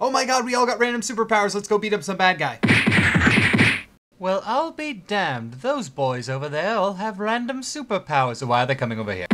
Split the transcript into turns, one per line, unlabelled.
Oh my god, we all got random superpowers. Let's go beat up some bad guy.
Well, I'll be damned. Those boys over there all have random superpowers. So why are they coming over here?